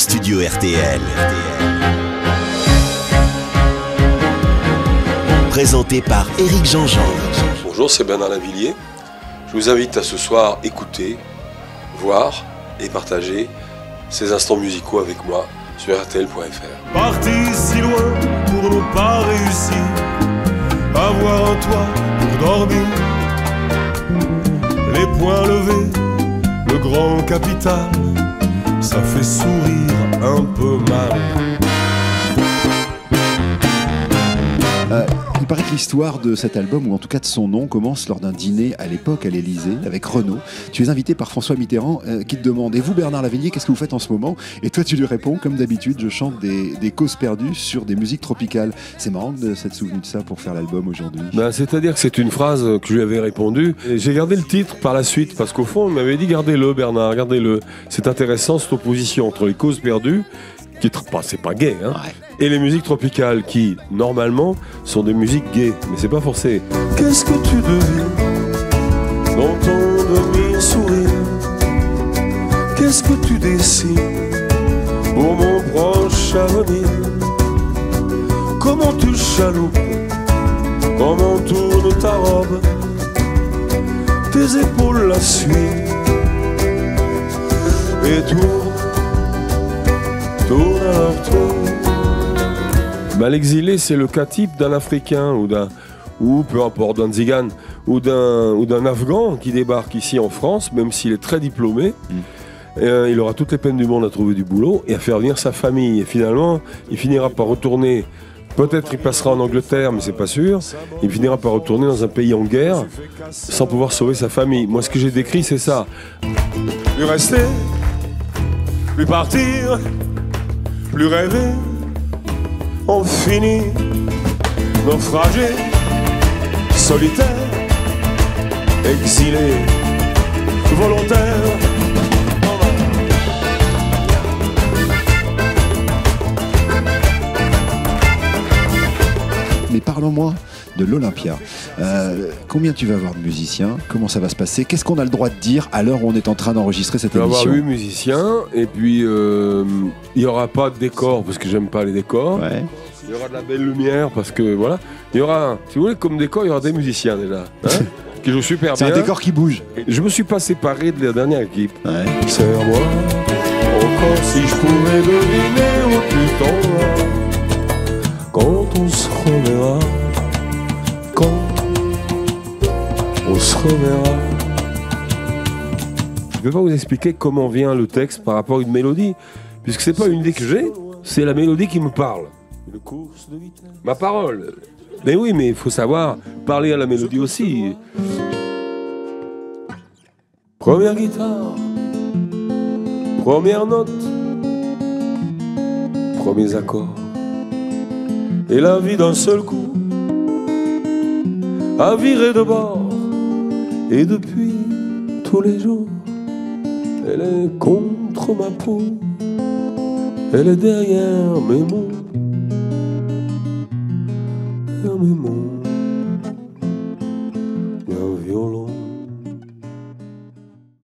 studio RTL. Présenté par Éric Jean-Jean. Bonjour, c'est Bernard Lavillier. Je vous invite à ce soir écouter, voir et partager ces instants musicaux avec moi sur RTL.fr. Parti si loin pour ne pas réussir, avoir un toit pour dormir, les poings levés, le grand capital, ça fait sourire un peu l'histoire de cet album, ou en tout cas de son nom, commence lors d'un dîner à l'époque à l'Elysée avec Renaud. Tu es invité par François Mitterrand euh, qui te demande Et vous, Bernard Lavillier, qu'est-ce que vous faites en ce moment? Et toi, tu lui réponds Comme d'habitude, je chante des, causes perdues sur des musiques tropicales. C'est marrant de s'être souvenu de ça pour faire l'album aujourd'hui. Ben, C'est-à-dire que c'est une phrase que je lui avais répondu. J'ai gardé le titre par la suite parce qu'au fond, il m'avait dit gardez-le, Bernard, gardez-le. C'est intéressant cette opposition entre les causes perdues, qui est tr- pas, c'est pas gay, hein, et les musiques tropicales qui, normalement, sont des musiques gays, mais c'est pas forcé. Qu'est-ce que tu devines dans ton demi-sourire Qu'est-ce que tu dessines pour mon proche avenir? Comment tu chaloupes Comment tourne ta robe? Tes épaules la suivent. Et tourne, Ben, l'exilé, c'est le cas type d'un Africain ou d'un ou peu importe d'un Tzigan ou d'un ou d'un Afghan qui débarque ici en France, même s'il est très diplômé. Et, euh, il aura toutes les peines du monde à trouver du boulot et à faire venir sa famille. Et finalement, il finira par retourner. Peut-être il passera en Angleterre, mais c'est pas sûr. Il finira par retourner dans un pays en guerre sans pouvoir sauver sa famille. Moi, ce que j'ai décrit, c'est ça. plus rester, plus partir, plus rêver. On finit naufragé, solitaire, exilé, volontaire. Mais parlons-moi de l'Olympia. Euh, combien tu vas avoir de musiciens? Comment ça va se passer? Qu'est-ce qu'on a le droit de dire à l'heure où on est en train d'enregistrer cette Il va y avoir émission? huit musiciens et puis euh, il n'y aura pas de décor parce que j'aime pas les décors. Ouais. Il y aura de la belle lumière parce que voilà. Il y aura, si vous voulez, comme décor, il y aura des musiciens déjà. hein, qui jouent super C'est bien. un décor qui bouge. Je me suis pas séparé de la dernière équipe. Ouais. Serre-moi, encore si je pouvais se reverra. Je ne vais pas vous expliquer comment vient le texte par rapport à une mélodie, puisque c'est pas une idée que j'ai, c'est la mélodie qui me parle. Une course de vitesse. Ma parole. Mais oui, mais il faut savoir parler à la mélodie aussi. Première guitare, première note, premiers accords. Et la vie d'un seul coup a viré de bord. Et depuis tous les jours, elle est contre ma peau. Elle est derrière mes mots. Derrière mes mots.